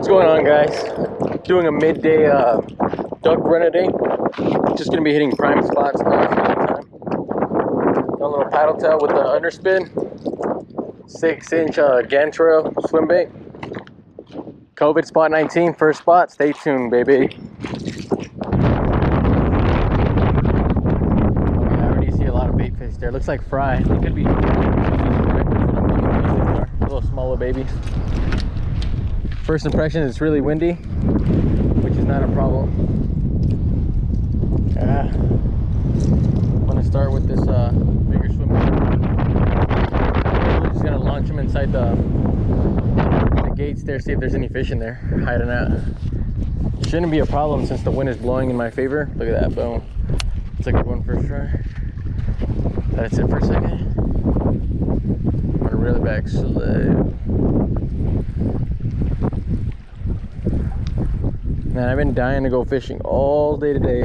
What's going on, guys? Doing a midday uh, duct run a day. Just gonna be hitting prime spots now a little paddle tail with the underspin. Six inch uh, Gantarel swim bait. COVID spot 19, first spot. Stay tuned, baby. I already see a lot of bait fish there. Looks like fry. It could be. A little smaller babies. First impression, it's really windy, which is not a problem. Ah, I'm gonna start with this uh, bigger swim bait. Just gonna launch them inside the, the gates there, see if there's any fish in there hiding out. Shouldn't be a problem since the wind is blowing in my favor. Look at that, boom. It's a good one first try. Let it for a second. I'm gonna reel it back slow. Man, I've been dying to go fishing all day today.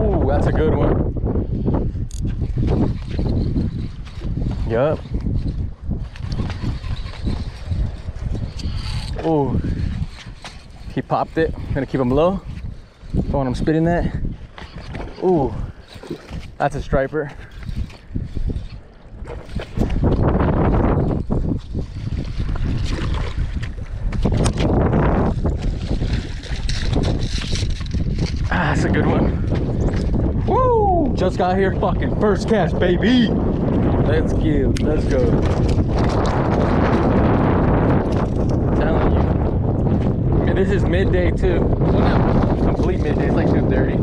Ooh, that's a good one. Yup. Ooh. He popped it. Gonna keep him low. Don't want him spitting that. Ooh. That's a striper. That's a good one. Woo! Just got here, fucking first cast, baby. Let's go. Let's go. telling you. I mean, this is midday too. Not complete midday. It's like 2:30.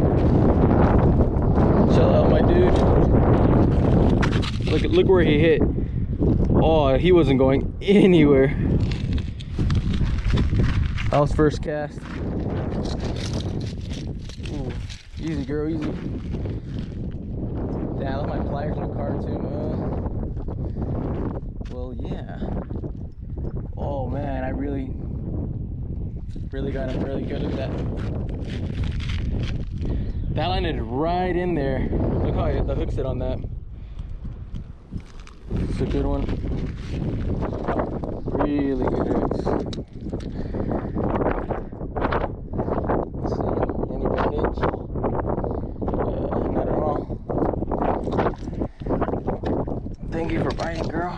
Chill out, my dude. Look look where he hit. Oh, he wasn't going anywhere. That was first cast. Easy, girl, easy. Damn, I left my pliers in the car too. Well, yeah. Oh man, I really, really got him really good. Look at that. That landed right in there. Look how I, the hook sit on that. It's a good one. Really good hooks. Let's see, any bandage? Uh, not at all. Thank you for biting, girl.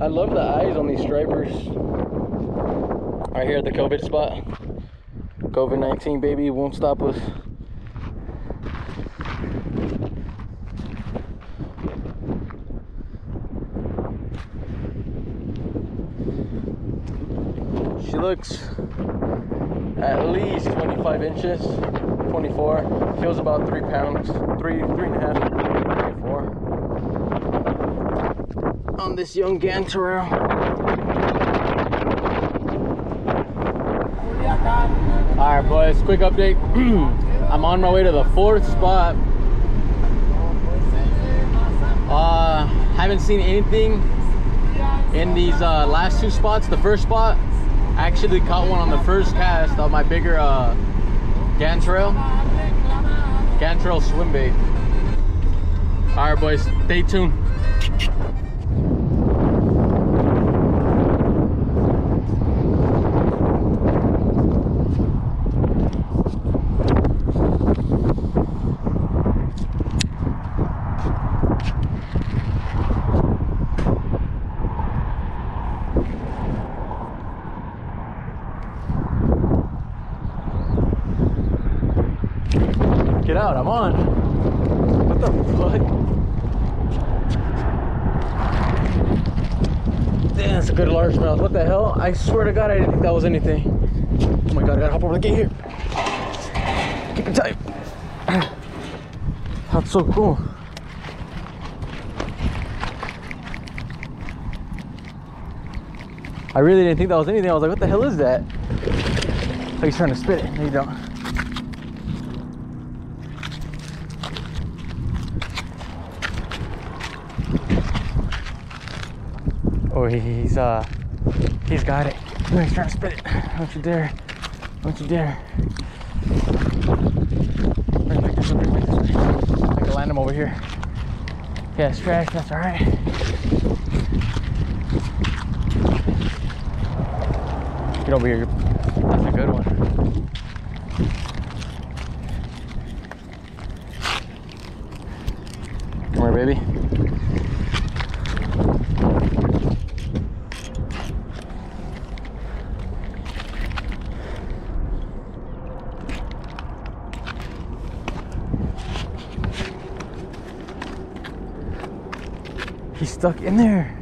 I love the eyes on these stripers. Right here at the COVID spot. COVID 19, baby, won't stop us. She looks at least 25 inches, 24. Feels about three pounds, three, three and a half, three, four. On this young Gantarel. All right, boys, quick update. I'm on my way to the fourth spot. Uh, haven't seen anything in these uh, last two spots. The first spot, I actually caught one on the first cast of my bigger uh, Gantarel. Gantarel swim bait. All right, boys, stay tuned. Get out, I'm on. What the fuck? Damn, that's a good largemouth. What the hell? I swear to God, I didn't think that was anything. Oh my God, I gotta hop over the gate here. Keep it tight. That's so cool. I really didn't think that was anything. I was like, what the hell is that? Oh, he's trying to spit it. No, you don't. Oh, he- he's uh, he's got it. No, he's trying to spit it. Don't you dare! Don't you dare! Bring back this way. Bring back this way. I can land him over here. Yeah, it's trash. That's all right. Get over here. That's a good one. Come here, baby. He's stuck in there.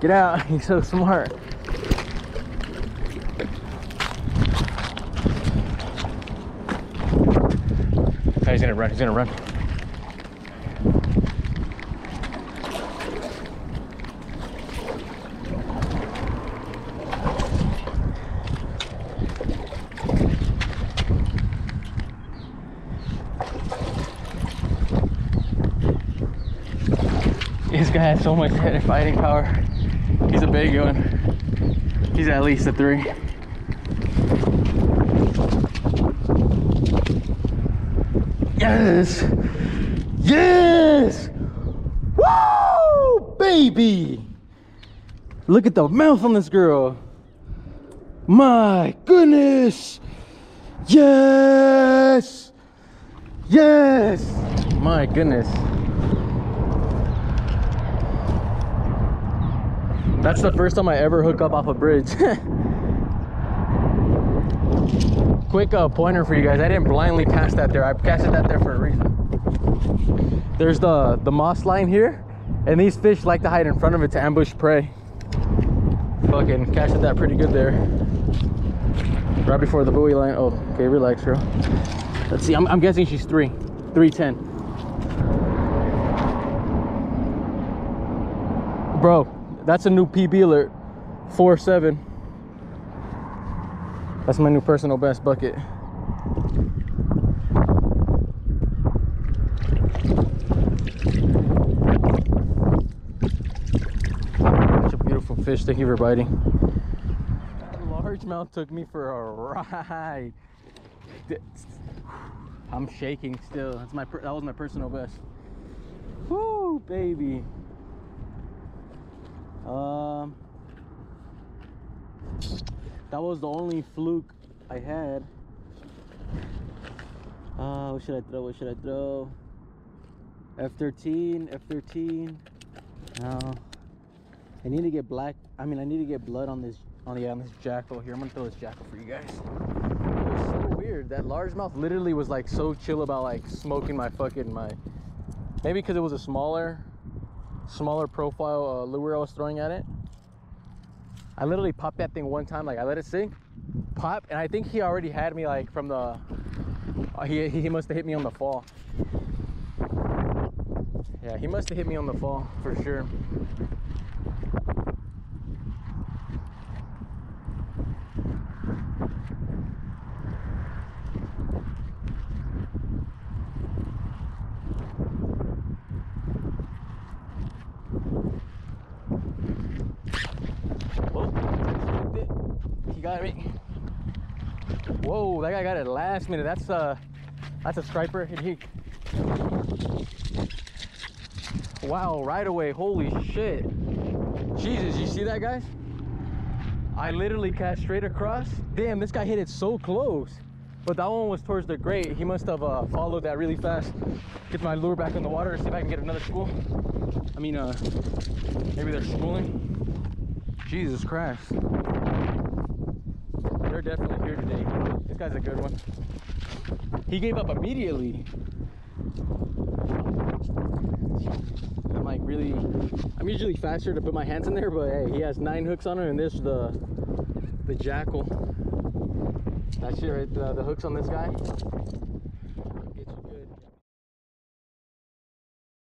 Get out. He's so smart. He's gonna run. He's gonna run. This guy has so much head fighting power. He's a big one. He's at least a three. Yes! Yes! Woo! Baby! Look at the mouth on this girl. My goodness! Yes! Yes! My goodness. That's the first time I ever hook up off a bridge. Quick uh, pointer for you guys. I didn't blindly cast that there. I casted that there for a reason. There's the, the moss line here. And these fish like to hide in front of it to ambush prey. Fucking casted that pretty good there. Right before the buoy line. Oh, okay, relax, girl. Let's see. I'm, I'm guessing she's three. 310. Bro, that's a new PB alert. 4-7. That's my new personal best bucket. Such a beautiful fish. Thank you for biting. That largemouth took me for a ride. I'm shaking still. That's my that was my personal best. Woo, baby. Um, that was the only fluke I had. Uh, what should I throw? What should I throw? F13, F13. No. I need to get black. I mean, I need to get blood on this on the on this Jackall here. I'm gonna throw this Jackall for you guys. So weird. That largemouth literally was like so chill about like smoking my fucking my. Maybe because it was a smaller smaller profile uh, lure I was throwing at it. I literally popped that thing one time, like I let it sink, pop, and I think he already had me like from the, uh, he, he must have hit me on the fall. Yeah, he must have hit me on the fall for sure. Got me. Whoa, that guy got it last minute. That's uh that's a striper. He, wow, right away. Holy shit. Jesus, you see that guys? I literally cast straight across. Damn, this guy hit it so close. But that one was towards the grate. He must have uh, followed that really fast. Get my lure back in the water, see if I can get another school. I mean, uh, maybe they're schooling. Jesus Christ. Definitely here today. This guy's a good one. He gave up immediately. I'm like really, I'm usually faster to put my hands in there, but hey, he has nine hooks on him and this the, the Jackall. That shit right, the, the hooks on this guy.